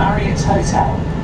approaching the Marriott Hotel.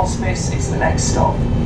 Hospice is the next stop.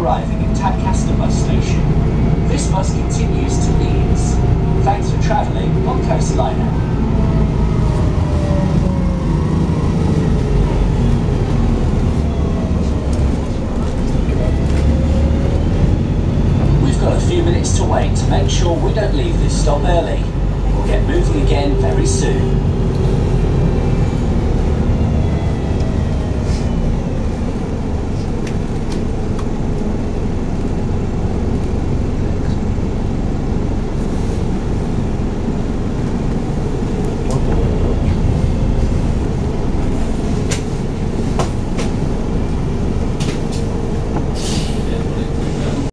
arriving at Tadcaster bus station. This bus continues to Leeds. Thanks for travelling on Coastliner. We've got a few minutes to wait to make sure we don't leave this stop early. We'll get moving again very soon.